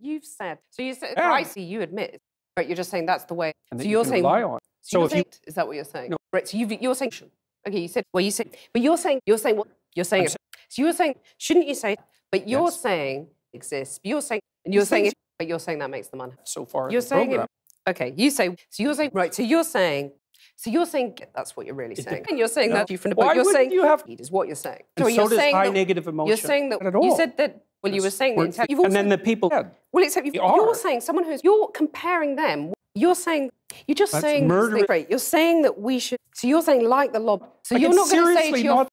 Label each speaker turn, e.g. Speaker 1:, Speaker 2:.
Speaker 1: You've said so. You said
Speaker 2: Yeah.
Speaker 1: I see. You admit, right? You're just saying that's the way.
Speaker 2: and
Speaker 1: so you're
Speaker 2: you
Speaker 1: saying. So,
Speaker 2: So
Speaker 1: you're
Speaker 2: you-
Speaker 1: is that what you're saying?
Speaker 2: No.
Speaker 1: Right. So you've, you're saying okay. You said well. You said but you're saying you're saying what you're saying. It- So you're saying shouldn't you say? But you're
Speaker 2: Yes.
Speaker 1: saying exists. But you're saying and you're saying it, but you're saying that makes them unhappy.
Speaker 2: So far,
Speaker 1: You're saying it. Okay. You say so. You're saying right. So you're saying. So you're saying that's what you're really saying. And you're saying
Speaker 2: No.
Speaker 1: that you from the
Speaker 2: Why
Speaker 1: book. You're
Speaker 2: wouldn't
Speaker 1: saying
Speaker 2: you have-
Speaker 1: is what you're saying.
Speaker 2: And
Speaker 1: So
Speaker 2: so
Speaker 1: you're
Speaker 2: does
Speaker 1: saying
Speaker 2: high
Speaker 1: that-
Speaker 2: negative emotion.
Speaker 1: You're saying that
Speaker 2: at
Speaker 1: you said that. Well, you were saying the
Speaker 2: We're-
Speaker 1: intelli- you've
Speaker 2: and then the people.
Speaker 1: well, except
Speaker 2: You
Speaker 1: you're saying someone who's you're comparing them. You're saying you're just
Speaker 2: That's
Speaker 1: saying this
Speaker 2: murdering-
Speaker 1: thing, right. You're saying that we should. So you're saying like the lob. So
Speaker 2: I
Speaker 1: you're not going to say to your